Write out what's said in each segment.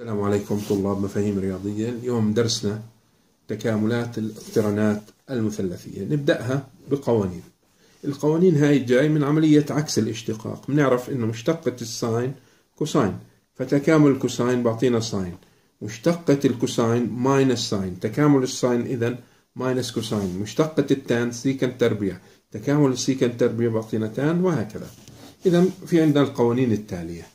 السلام عليكم طلاب مفاهيم رياضية. اليوم درسنا تكاملات الاقترانات المثلثية. نبدأها بقوانين. القوانين هاي جاي من عملية عكس الاشتقاق. بنعرف إنه مشتقة ال sine cosine. فتكامل ال cosine بعطينا sine. مشتقة ال cosine minus sine. تكامل ال sine اذا minus cosine. مشتقة ال tan secant تربيع. تكامل ال secant تربيع بعطينا tan وهكذا. اذا في عندنا القوانين التالية.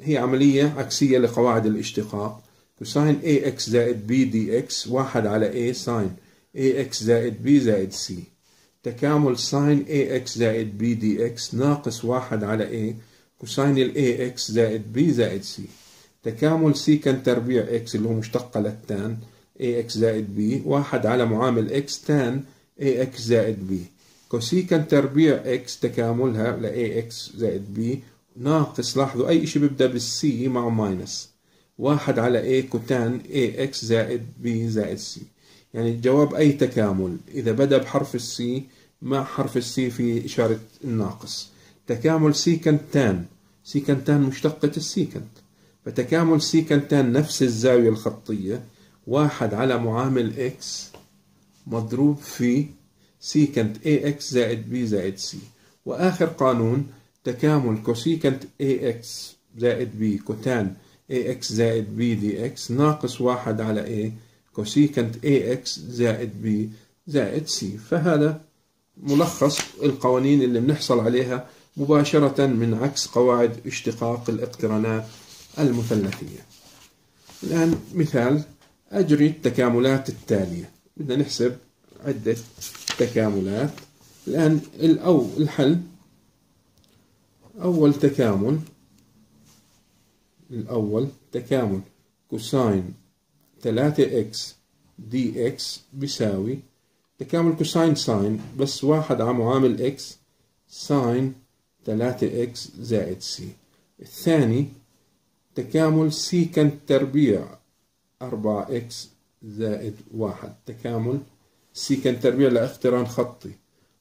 هي عملية عكسية لقواعد الاشتقاق. cosine AX زائد B dx واحد على A sine AX زائد B زائد C. تكامل sine AX زائد B dx ناقص واحد على A. cosine ال AX زائد B زائد C. تكامل secant تربيع X اللي هو مشتقة لل tan AX زائد B واحد على معامل X tan AX زائد B. cosecant تربيع X تكاملها ل AX زائد B ناقص لاحظوا أي شيء بيبدأ بال C مع minus واحد على A cotan AX زائد B زائد C. يعني جواب أي تكامل. إذا بدأ بحرف السي مع حرف السي في إشارة الناقص. تكامل secant tan secant tan مشتقة ال secant فتكامل secant tan نفس الزاوية الخطية. واحد على معامل X مضروب في سيكنت AX زائد B زائد C. وآخر قانون تكامل كوسيكنت AX زائد B كوتان AX زائد B dx ناقص واحد على A كوسيكنت AX زائد B زائد C. فهذا ملخص القوانين اللي بنحصل عليها مباشرة من عكس قواعد اشتقاق الاقترانات المثلثية. الآن مثال أجري التكاملات التالية. بدنا نحسب عدة تكاملات. الآن الأو الحل أول تكامل. الأول تكامل. cosine 3x dx بيساوي تكامل cosine sine بس واحد على معامل x sine 3x زائد c. الثاني تكامل secant تربيع 4x زائد واحد. تكامل secant تربيع لاقتران خطي.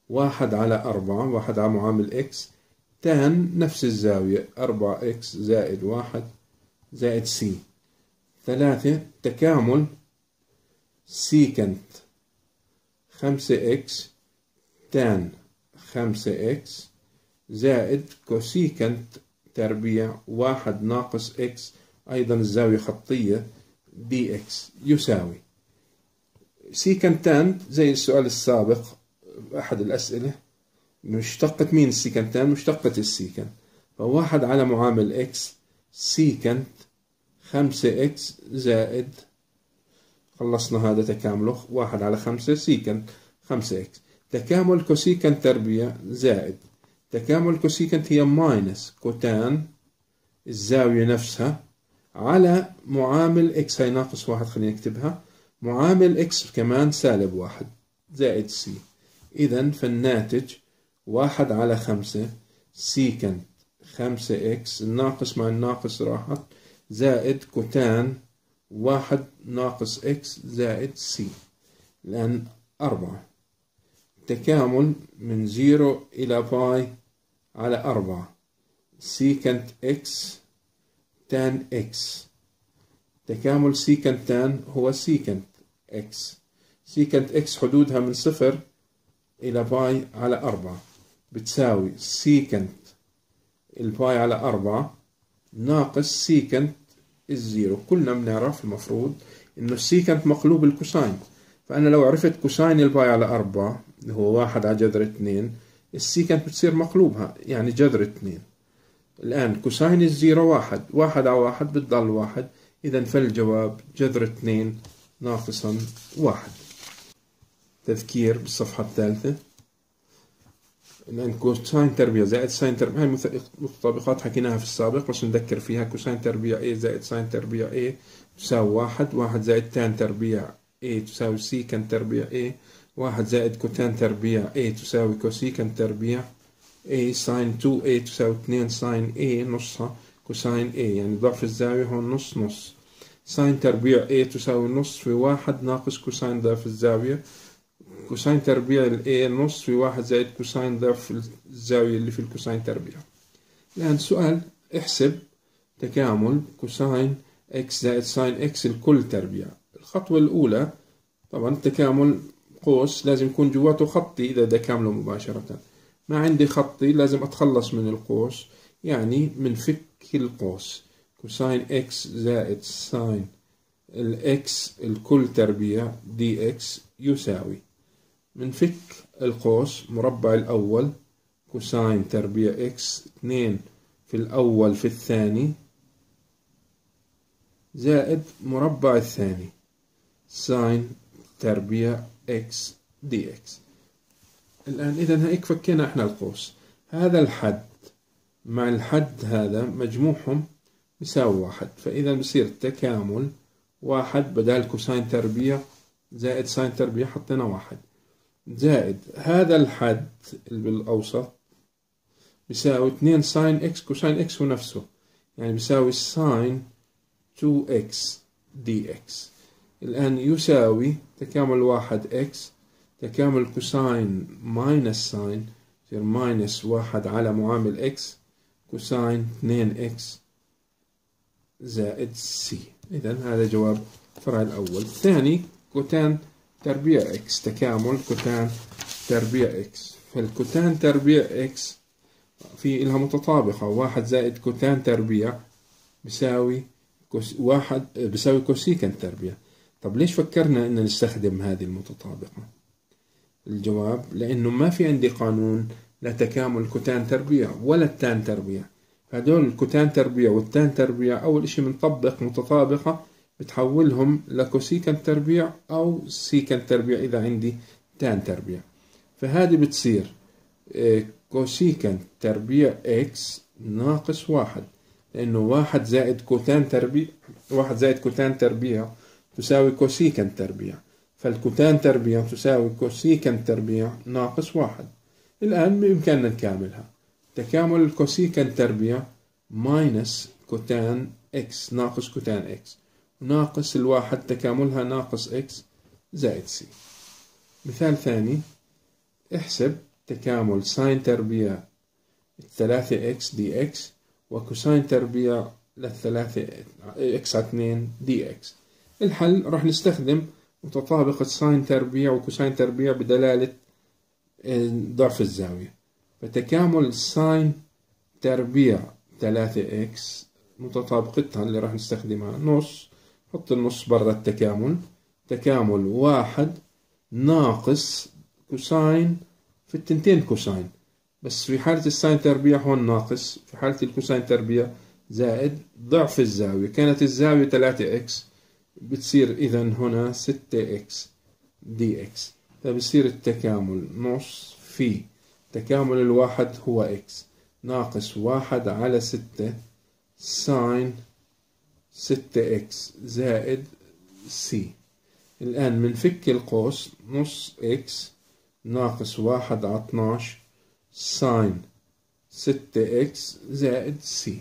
واحد على أربعة واحد على معامل x tan نفس الزاوية أربعة إكس زائد واحد زائد سي. ثلاثة تكامل secant. خمسة x tan خمسة x زائد cosecant تربيع واحد ناقص x أيضا الزاوية خطية dx يساوي. secant tan زي السؤال السابق أحد الأسئلة. مشتقة مين؟ ال secant tan مشتقة ال secant فواحد على معامل x secant خمسة x زائد خلصنا هذا تكامله. واحد على خمسة secant خمسة x تكامل cosecant تربيع زائد. تكامل cosecant هي minus cotan الزاوية نفسها على معامل x هي ناقص واحد خلينا نكتبها معامل x كمان سالب واحد زائد C إذا فالناتج واحد على خمسة secant خمسة x الناقص مع الناقص راحت زائد cotan واحد ناقص x زائد C الآن أربعة. تكامل من zero إلى pi على أربعة. secant x tan x تكامل secant tan هو secant x secant x حدودها من صفر إلى pi على أربعة. بتساوي secant ال pi على أربعة ناقص secant ال zero. كلنا بنعرف المفروض إنه ال secant مقلوب ال cosine فأنا لو عرفت cosine ال pi على أربعة اللي هو واحد على جذر اتنين ال secant بتصير مقلوبها يعني جذر اتنين الآن cosine ال zero واحد. واحد على واحد بتضل واحد. إذا فالجواب جذر اتنين ناقصا واحد. تذكير بالصفحة الثالثة. الآن cosine تربيع زائد sine تربيع هاي متطابقات حكيناها في السابق بس نذكر فيها cosine تربيع A زائد sine تربيع A تساوي واحد. واحد زائد tan تربيع A تساوي secant تربيع A. واحد زائد cotan تربيع A تساوي cosecant تربيع A. sine 2A تساوي 2 sine A نصها cosine A. يعني ضعف الزاوية هون نص نص. sine تربيع A تساوي نص في واحد ناقص cosine ضعف الزاوية. cosine تربيع ال A نص في واحد زائد cosine ضعف الزاوية اللي في ال cosine تربيع الآن سؤال احسب تكامل cosine x زائد sine x الكل تربيع الخطوة الأولى طبعا تكامل قوس لازم يكون جواته خطي إذا بدي مباشرة. ما عندي خطي لازم أتخلص من القوس يعني منفك القوس. cosine x زائد sine ال x الكل تربيع dx يساوي. منفك القوس مربع الأول cosine تربيع x اثنين في الأول في الثاني زائد مربع الثاني sine تربيع x dx. الآن إذا هيك فكينا إحنا القوس. هذا الحد مع الحد هذا مجموعهم يساوي واحد. فإذا بصير تكامل واحد بدال cosine تربيع زائد sine تربيع حطينا واحد. زائد هذا الحد اللي بالأوسط بيساوي 2 sine x cosine x هو نفسه. يعني بيساوي sine 2x dx. الآن يساوي تكامل واحد x تكامل cosine minus sine يصير minus واحد على معامل x cosine 2x زائد c. إذا هذا جواب الفرع الأول. الثاني cotan تربيع x تكامل cotan تربيع x. فال cotan تربيع x في لها متطابقة. واحد زائد cotan تربيع بيساوي cos واحد بيساوي cosecant تربيع. طب ليش فكرنا ان نستخدم هذه المتطابقة؟ الجواب لأنه ما في عندي قانون لتكامل الكوتان تربيع ولا التان تربيع. هدول الكوتان تربيع والتان تربيع أول إشي بنطبق متطابقة بتحولهم ل cosecant تربيع أو secant تربيع إذا عندي tan تربيع. فهذه بتصير آه، cosecant تربيع x ناقص واحد. لأنه واحد زائد cotan تربيع واحد زائد cotan تربيع تساوي cosecant تربيع. فال cotan تربيع تساوي cosecant تربيع ناقص واحد. الآن بإمكاننا نكاملها. تكامل ال cosecant تربيع minus cotan x ناقص cotan x. ناقص الواحد تكاملها ناقص إكس زائد سي مثال ثاني احسب تكامل sine تربيع الثلاثة x dx و cosine تربيع للثلاثة على 2 dx الحل راح نستخدم متطابقة sine تربيع و cosine تربيع بدلالة ضعف الزاوية. فتكامل sine تربيع 3 x متطابقتها اللي راح نستخدمها. نص حط النص برا التكامل. تكامل واحد ناقص cosine في التنتين cosine بس في حالة ال sine تربيع هون ناقص في حالة ال cosine تربيع زائد ضعف الزاوية. كانت الزاوية 3 x بتصير إذا هنا 6 x dx. فبصير التكامل نص في. تكامل الواحد هو x. ناقص واحد على ستة sine ستة x زائد c. الآن منفك القوس نص x ناقص واحد على 12 sine ستة x زائد c.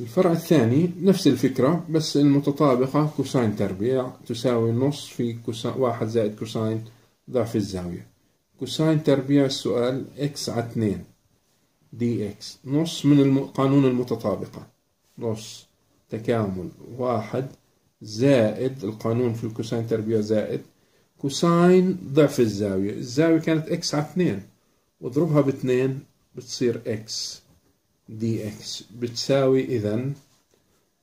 الفرع الثاني نفس الفكرة بس المتطابقة cosine تربيع تساوي نص في cosine واحد زائد cosine ضعف الزاوية. cosine تربيع السؤال x على اتنين dx. نص من قانون المتطابقة. نص. تكامل واحد زائد القانون في ال cosine تربيع زائد. cosine ضعف الزاوية. الزاوية كانت x على اتنين واضربها باثنين بتصير x dx. بتساوي اذا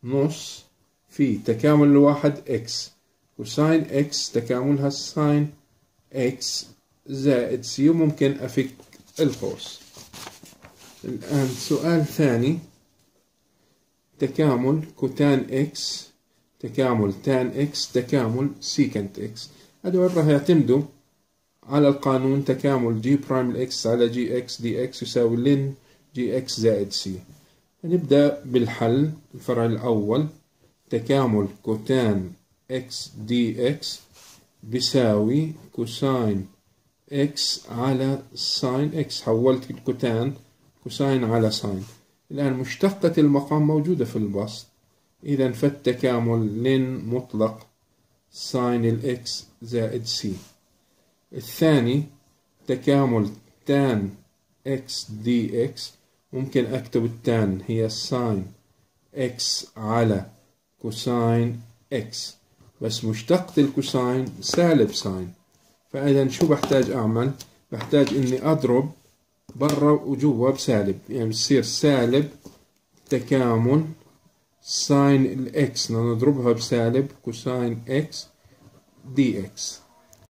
نص في تكامل الواحد x. و sine x تكاملها sine x زائد c وممكن أفك القوس. الآن سؤال ثاني. تكامل cotan x تكامل tan x تكامل secant x هذول راح يعتمدوا على القانون تكامل g prime ال x على g x dx يساوي ln g x زائد c نبدأ بالحل الفرع الأول. تكامل cotan x dx بيساوي cosine x على sine x حولت ال cotan cosine على sine الآن مشتقة المقام موجودة في البسط إذا فالتكامل ln مطلق sine ال x زائد c. الثاني تكامل tan x dx. ممكن أكتب ال tan هي sine x على cosine x. بس مشتقة ال cosine سالب sine. فإذا شو بحتاج أعمل؟ بحتاج إني أضرب برا وجوا بسالب يعني بصير سالب تكامل sine ال x نضربها بسالب cosine x dx